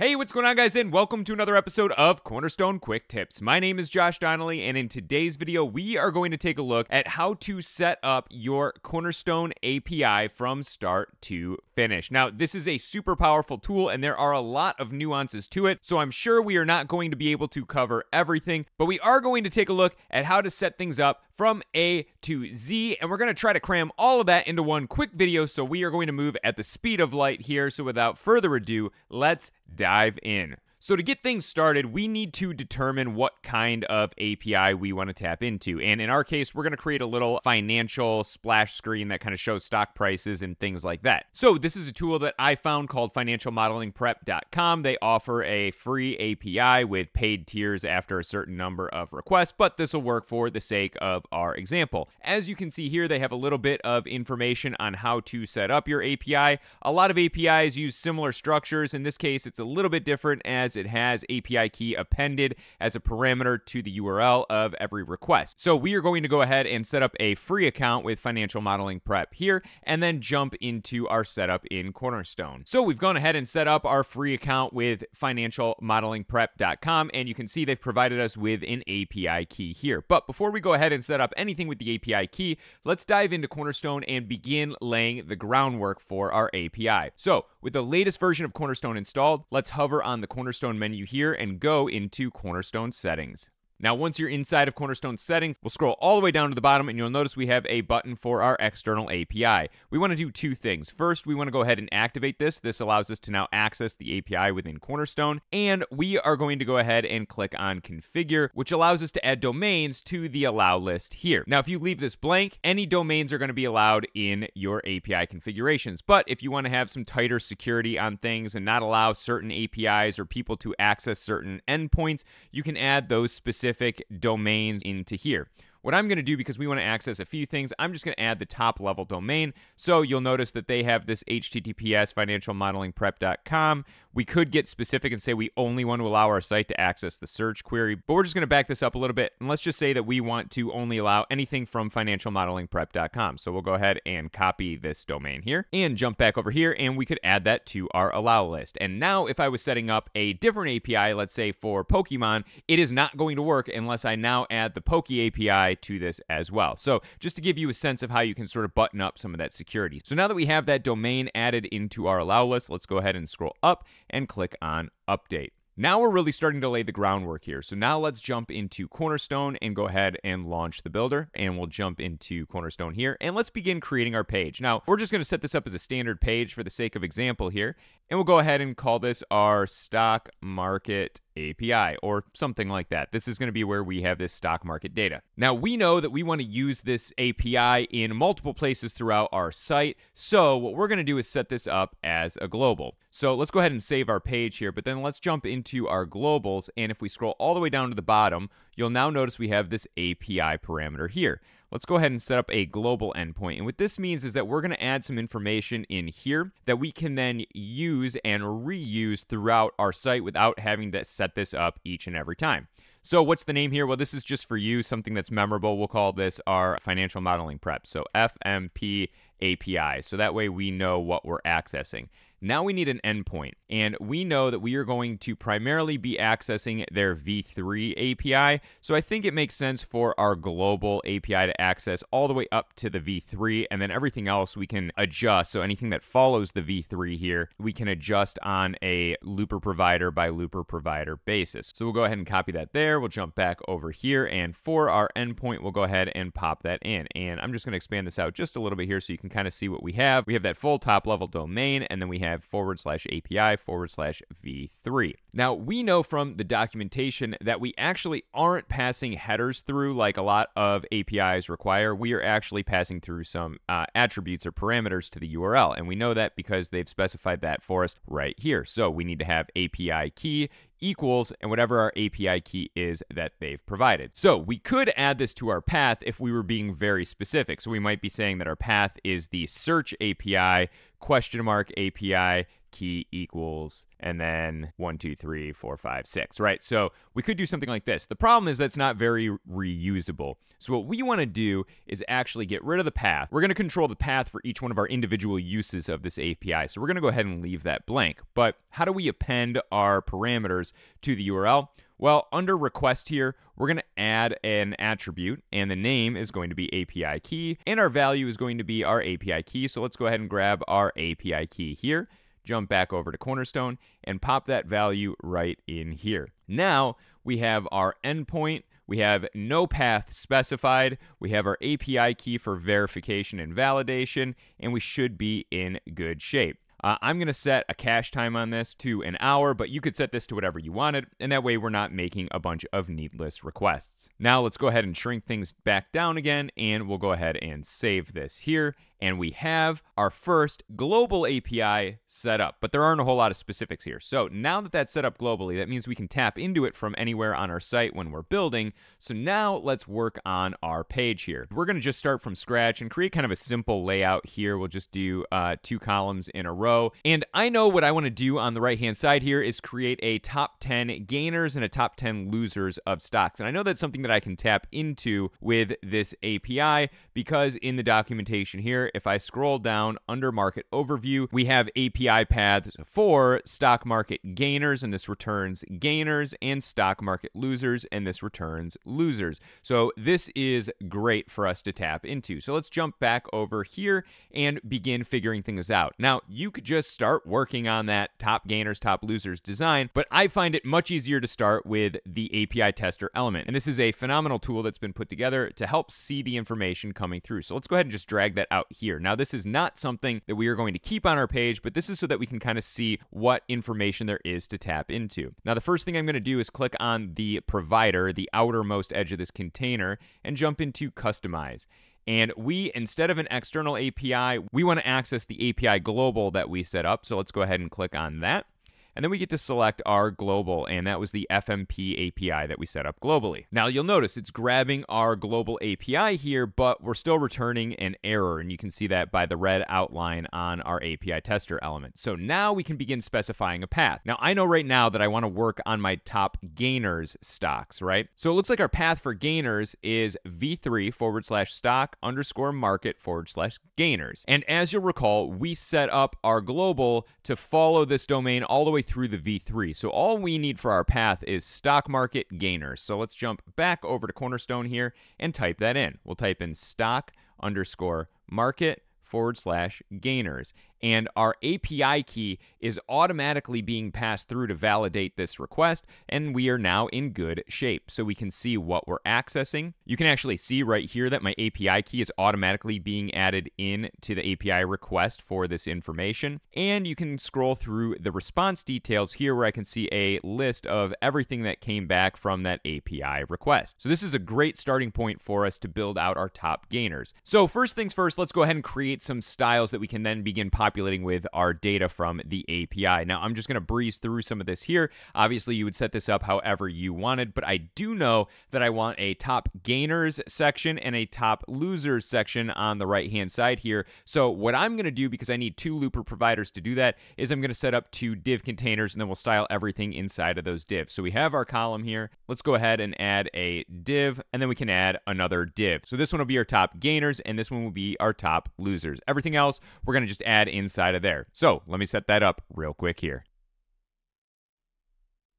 Hey, what's going on, guys? And welcome to another episode of Cornerstone Quick Tips. My name is Josh Donnelly, and in today's video, we are going to take a look at how to set up your Cornerstone API from start to finish. Now, this is a super powerful tool, and there are a lot of nuances to it, so I'm sure we are not going to be able to cover everything, but we are going to take a look at how to set things up from A to Z, and we're going to try to cram all of that into one quick video, so we are going to move at the speed of light here. So without further ado, let's dive in. So, to get things started, we need to determine what kind of API we want to tap into. And in our case, we're going to create a little financial splash screen that kind of shows stock prices and things like that. So, this is a tool that I found called financialmodelingprep.com. They offer a free API with paid tiers after a certain number of requests, but this will work for the sake of our example. As you can see here, they have a little bit of information on how to set up your API. A lot of APIs use similar structures. In this case, it's a little bit different as it has API key appended as a parameter to the URL of every request. So we are going to go ahead and set up a free account with Financial Modeling Prep here and then jump into our setup in Cornerstone. So we've gone ahead and set up our free account with financialmodelingprep.com and you can see they've provided us with an API key here. But before we go ahead and set up anything with the API key, let's dive into Cornerstone and begin laying the groundwork for our API. So with the latest version of Cornerstone installed, let's hover on the Cornerstone Cornerstone menu here and go into Cornerstone settings. Now, once you're inside of Cornerstone settings, we'll scroll all the way down to the bottom and you'll notice we have a button for our external API. We want to do two things. First, we want to go ahead and activate this. This allows us to now access the API within Cornerstone. And we are going to go ahead and click on configure, which allows us to add domains to the allow list here. Now, if you leave this blank, any domains are going to be allowed in your API configurations. But if you want to have some tighter security on things and not allow certain APIs or people to access certain endpoints, you can add those specific specific domains into here. What I'm going to do, because we want to access a few things, I'm just going to add the top level domain. So you'll notice that they have this HTTPS financialmodelingprep.com. We could get specific and say we only want to allow our site to access the search query, but we're just going to back this up a little bit. And let's just say that we want to only allow anything from financialmodelingprep.com. So we'll go ahead and copy this domain here and jump back over here, and we could add that to our allow list. And now, if I was setting up a different API, let's say for Pokemon, it is not going to work unless I now add the Poke API to this as well. So just to give you a sense of how you can sort of button up some of that security. So now that we have that domain added into our allow list, let's go ahead and scroll up and click on update. Now we're really starting to lay the groundwork here. So now let's jump into Cornerstone and go ahead and launch the builder. And we'll jump into Cornerstone here and let's begin creating our page. Now we're just going to set this up as a standard page for the sake of example here. And we'll go ahead and call this our stock market API or something like that. This is going to be where we have this stock market data. Now, we know that we want to use this API in multiple places throughout our site. So, what we're going to do is set this up as a global. So, let's go ahead and save our page here, but then let's jump into our globals. And if we scroll all the way down to the bottom, you'll now notice we have this API parameter here. Let's go ahead and set up a global endpoint. And what this means is that we're going to add some information in here that we can then use and reuse throughout our site without having to set this up each and every time. So, what's the name here? Well, this is just for you, something that's memorable. We'll call this our financial modeling prep. So, FMP API. So that way we know what we're accessing. Now we need an endpoint, and we know that we are going to primarily be accessing their v3 API. So I think it makes sense for our global API to access all the way up to the v3, and then everything else we can adjust. So anything that follows the v3 here, we can adjust on a looper provider by looper provider basis. So we'll go ahead and copy that there. We'll jump back over here, and for our endpoint, we'll go ahead and pop that in. And I'm just going to expand this out just a little bit here so you can kind of see what we have. We have that full top level domain, and then we have forward slash API forward slash v3. Now, we know from the documentation that we actually aren't passing headers through like a lot of APIs require. We are actually passing through some uh, attributes or parameters to the URL, and we know that because they've specified that for us right here. So we need to have API key equals and whatever our API key is that they've provided. So we could add this to our path if we were being very specific. So we might be saying that our path is the search API question mark API key equals and then one, two, three, four, five, six, right? So we could do something like this. The problem is that's not very reusable. So what we want to do is actually get rid of the path. We're going to control the path for each one of our individual uses of this API. So we're going to go ahead and leave that blank. But how do we append our parameters to the URL? Well, under request here, we're going to add an attribute, and the name is going to be API key, and our value is going to be our API key. So let's go ahead and grab our API key here, jump back over to Cornerstone, and pop that value right in here. Now we have our endpoint. We have no path specified. We have our API key for verification and validation, and we should be in good shape. Uh, I'm going to set a cache time on this to an hour, but you could set this to whatever you wanted, and that way we're not making a bunch of needless requests. Now let's go ahead and shrink things back down again, and we'll go ahead and save this here and we have our first global API set up, but there aren't a whole lot of specifics here. So now that that's set up globally, that means we can tap into it from anywhere on our site when we're building. So now let's work on our page here. We're going to just start from scratch and create kind of a simple layout here. We'll just do uh, two columns in a row. And I know what I want to do on the right hand side here is create a top 10 gainers and a top 10 losers of stocks. And I know that's something that I can tap into with this API because in the documentation here, if I scroll down under market overview, we have API paths for stock market gainers, and this returns gainers, and stock market losers, and this returns losers. So this is great for us to tap into. So let's jump back over here and begin figuring things out. Now, you could just start working on that top gainers, top losers design, but I find it much easier to start with the API tester element. And this is a phenomenal tool that's been put together to help see the information coming through. So let's go ahead and just drag that out here. Now, this is not something that we are going to keep on our page, but this is so that we can kind of see what information there is to tap into. Now, the first thing I'm going to do is click on the provider, the outermost edge of this container, and jump into Customize. And we, instead of an external API, we want to access the API global that we set up. So let's go ahead and click on that. And then we get to select our global, and that was the FMP API that we set up globally. Now you'll notice it's grabbing our global API here, but we're still returning an error, and you can see that by the red outline on our API tester element. So now we can begin specifying a path. Now I know right now that I want to work on my top gainers stocks, right? So it looks like our path for gainers is v3 forward slash stock underscore market forward slash gainers. And as you'll recall, we set up our global to follow this domain all the way through the V3. So all we need for our path is stock market gainers. So let's jump back over to Cornerstone here and type that in. We'll type in stock underscore market forward slash gainers and our API key is automatically being passed through to validate this request, and we are now in good shape. So we can see what we're accessing. You can actually see right here that my API key is automatically being added in to the API request for this information, and you can scroll through the response details here where I can see a list of everything that came back from that API request. So this is a great starting point for us to build out our top gainers. So first things first, let's go ahead and create some styles that we can then begin populating populating with our data from the API. Now, I'm just going to breeze through some of this here. Obviously, you would set this up however you wanted, but I do know that I want a top gainers section and a top losers section on the right hand side here. So, what I'm going to do, because I need two looper providers to do that, is I'm going to set up two div containers and then we'll style everything inside of those divs. So, we have our column here. Let's go ahead and add a div, and then we can add another div. So, this one will be our top gainers, and this one will be our top losers. Everything else, we're going to just add in inside of there. So let me set that up real quick here.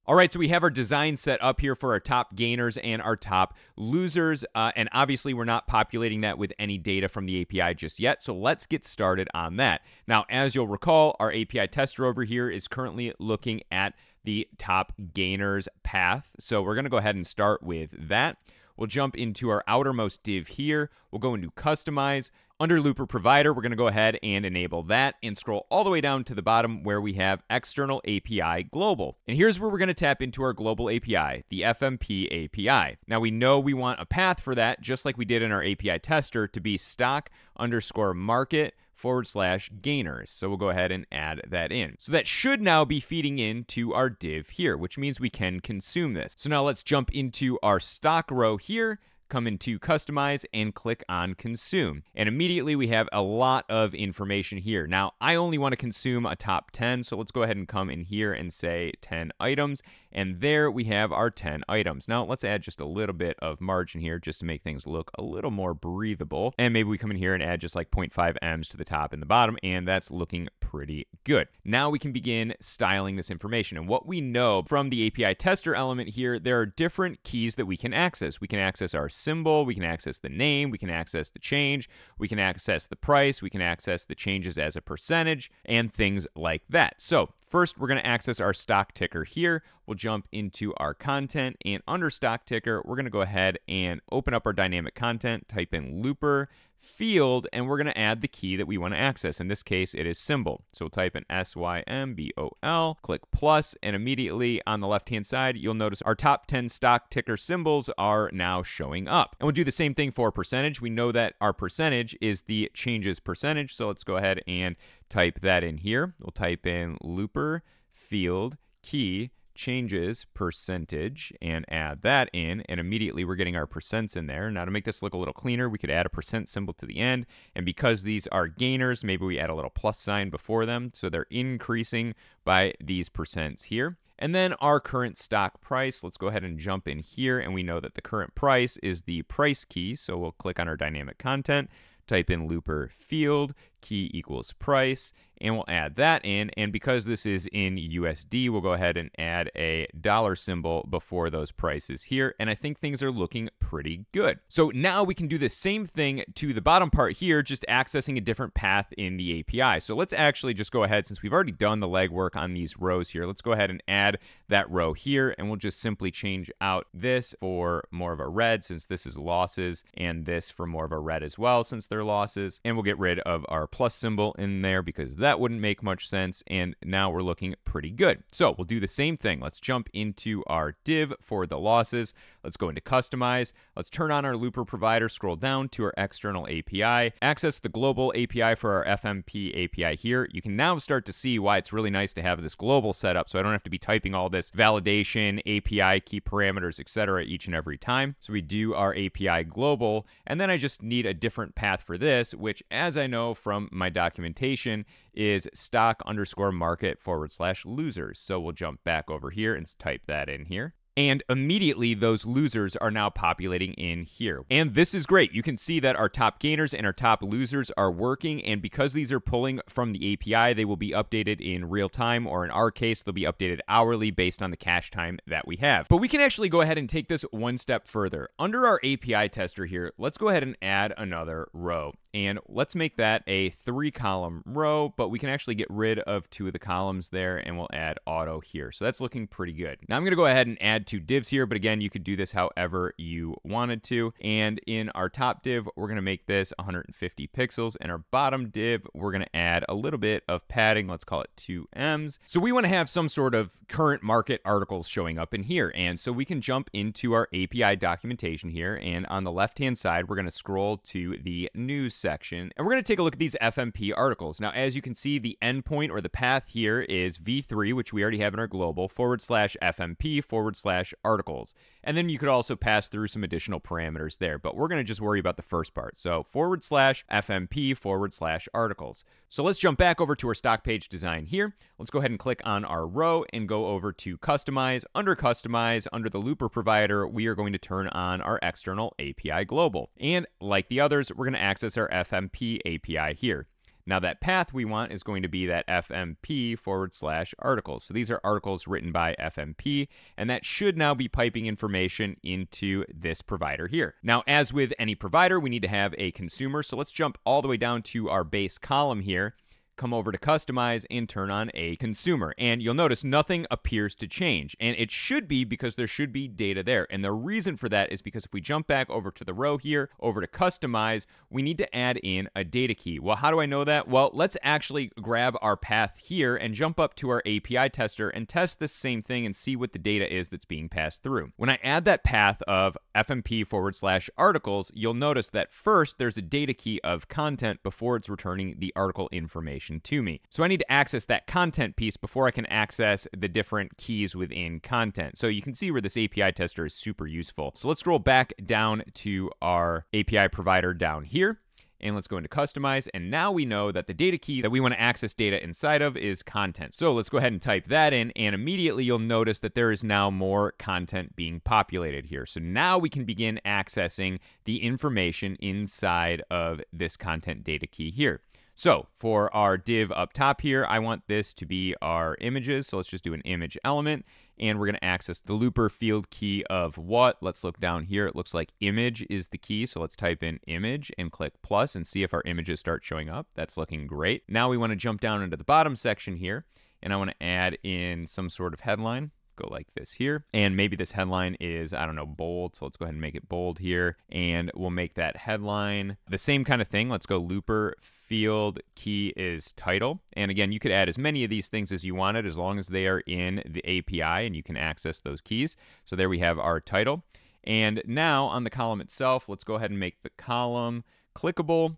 All right, so we have our design set up here for our top gainers and our top losers. Uh, and obviously, we're not populating that with any data from the API just yet. So let's get started on that. Now, as you'll recall, our API tester over here is currently looking at the top gainers path. So we're going to go ahead and start with that. We'll jump into our outermost div here. We'll go into customize. Under Looper Provider, we're going to go ahead and enable that and scroll all the way down to the bottom where we have External API Global. And here's where we're going to tap into our global API, the FMP API. Now we know we want a path for that, just like we did in our API tester, to be stock underscore market forward slash gainers. So we'll go ahead and add that in. So that should now be feeding into our div here, which means we can consume this. So now let's jump into our stock row here come into customize and click on consume. And immediately we have a lot of information here. Now, I only want to consume a top 10, so let's go ahead and come in here and say 10 items. And there we have our 10 items. Now, let's add just a little bit of margin here just to make things look a little more breathable. And maybe we come in here and add just like 0.5 M's to the top and the bottom, and that's looking pretty good. Now we can begin styling this information. And what we know from the API tester element here, there are different keys that we can access. We can access our symbol, we can access the name, we can access the change, we can access the price, we can access the changes as a percentage, and things like that. So First, we're going to access our stock ticker here. We'll jump into our content, and under stock ticker, we're going to go ahead and open up our dynamic content, type in looper field, and we're going to add the key that we want to access. In this case, it is symbol. So we'll type in S-Y-M-B-O-L, click plus, and immediately on the left-hand side, you'll notice our top 10 stock ticker symbols are now showing up. And we'll do the same thing for percentage. We know that our percentage is the changes percentage, so let's go ahead and type that in here. We'll type in looper field key changes percentage and add that in and immediately we're getting our percents in there. Now to make this look a little cleaner we could add a percent symbol to the end and because these are gainers maybe we add a little plus sign before them so they're increasing by these percents here. And then our current stock price, let's go ahead and jump in here and we know that the current price is the price key so we'll click on our dynamic content type in looper field, key equals price, and we'll add that in. And because this is in USD, we'll go ahead and add a dollar symbol before those prices here. And I think things are looking pretty good. So now we can do the same thing to the bottom part here, just accessing a different path in the API. So let's actually just go ahead, since we've already done the legwork on these rows here, let's go ahead and add that row here. And we'll just simply change out this for more of a red, since this is losses, and this for more of a red as well, since they're losses. And we'll get rid of our plus symbol in there because that wouldn't make much sense. And now we're looking pretty good. So we'll do the same thing. Let's jump into our div for the losses. Let's go into customize. Let's turn on our looper provider, scroll down to our external API, access the global API for our FMP API here. You can now start to see why it's really nice to have this global setup so I don't have to be typing all this validation, API key parameters, etc. each and every time. So we do our API global, and then I just need a different path for this, which as I know from my documentation is stock underscore market forward slash losers. So we'll jump back over here and type that in here. And immediately those losers are now populating in here. And this is great. You can see that our top gainers and our top losers are working. And because these are pulling from the API, they will be updated in real time, or in our case, they'll be updated hourly based on the cache time that we have. But we can actually go ahead and take this one step further. Under our API tester here, let's go ahead and add another row. And let's make that a three column row, but we can actually get rid of two of the columns there and we'll add auto here. So that's looking pretty good. Now I'm going to go ahead and add two divs here, but again, you could do this however you wanted to. And in our top div, we're going to make this 150 pixels. And our bottom div, we're going to add a little bit of padding. Let's call it 2 M's. So we want to have some sort of current market articles showing up in here. And so we can jump into our API documentation here. And on the left-hand side, we're going to scroll to the news section, and we're going to take a look at these FMP articles. Now, as you can see, the endpoint or the path here is v3, which we already have in our global, forward slash FMP forward slash articles. And then you could also pass through some additional parameters there, but we're going to just worry about the first part. So forward slash FMP forward slash articles. So let's jump back over to our stock page design here. Let's go ahead and click on our row and go over to customize. Under customize, under the looper provider, we are going to turn on our external API global. And like the others, we're going to access our FMP API here. Now, that path we want is going to be that FMP forward slash articles. So these are articles written by FMP, and that should now be piping information into this provider here. Now, as with any provider, we need to have a consumer. So let's jump all the way down to our base column here come over to customize and turn on a consumer. And you'll notice nothing appears to change. And it should be because there should be data there. And the reason for that is because if we jump back over to the row here, over to customize, we need to add in a data key. Well, how do I know that? Well, let's actually grab our path here and jump up to our API tester and test this same thing and see what the data is that's being passed through. When I add that path of FMP forward slash articles, you'll notice that first there's a data key of content before it's returning the article information information to me. So I need to access that content piece before I can access the different keys within content. So you can see where this API tester is super useful. So let's scroll back down to our API provider down here and let's go into customize. And now we know that the data key that we want to access data inside of is content. So let's go ahead and type that in. And immediately you'll notice that there is now more content being populated here. So now we can begin accessing the information inside of this content data key here. So for our div up top here, I want this to be our images. So let's just do an image element and we're going to access the looper field key of what. Let's look down here. It looks like image is the key. So let's type in image and click plus and see if our images start showing up. That's looking great. Now we want to jump down into the bottom section here and I want to add in some sort of headline go like this here. And maybe this headline is, I don't know, bold. So let's go ahead and make it bold here. And we'll make that headline the same kind of thing. Let's go looper field key is title. And again, you could add as many of these things as you wanted as long as they are in the API and you can access those keys. So there we have our title. And now on the column itself, let's go ahead and make the column clickable.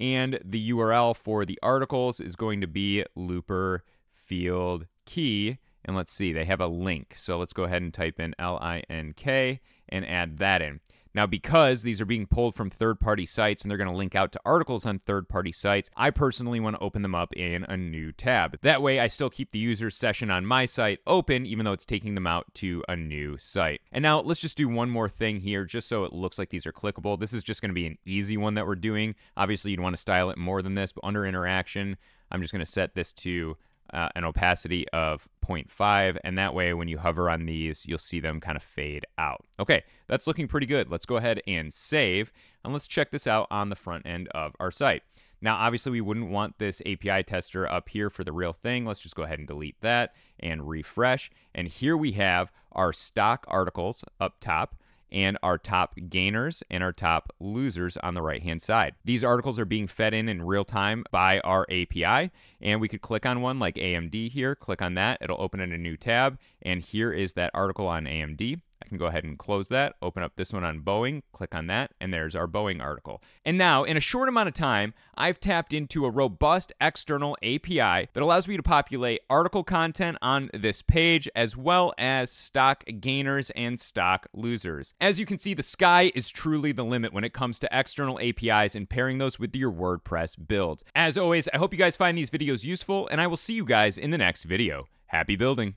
And the URL for the articles is going to be looper field key and let's see, they have a link. So let's go ahead and type in L I N K and add that in. Now, because these are being pulled from third party sites and they're going to link out to articles on third party sites, I personally want to open them up in a new tab. That way, I still keep the user's session on my site open, even though it's taking them out to a new site. And now let's just do one more thing here, just so it looks like these are clickable. This is just going to be an easy one that we're doing. Obviously, you'd want to style it more than this, but under interaction, I'm just going to set this to uh, an opacity of 0.5 and that way when you hover on these you'll see them kind of fade out. Okay that's looking pretty good. Let's go ahead and save and let's check this out on the front end of our site. Now obviously we wouldn't want this API tester up here for the real thing. Let's just go ahead and delete that and refresh. And here we have our stock articles up top and our top gainers and our top losers on the right hand side. These articles are being fed in in real time by our API, and we could click on one like AMD here, click on that, it'll open in a new tab, and here is that article on AMD. Can go ahead and close that, open up this one on Boeing, click on that, and there's our Boeing article. And now, in a short amount of time, I've tapped into a robust external API that allows me to populate article content on this page, as well as stock gainers and stock losers. As you can see, the sky is truly the limit when it comes to external APIs and pairing those with your WordPress builds. As always, I hope you guys find these videos useful, and I will see you guys in the next video. Happy building!